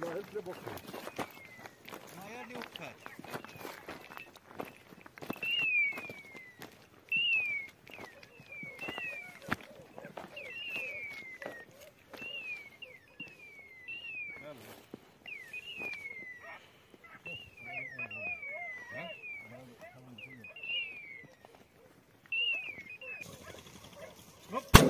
İsmail de bakıyor. Maior de um. Hop.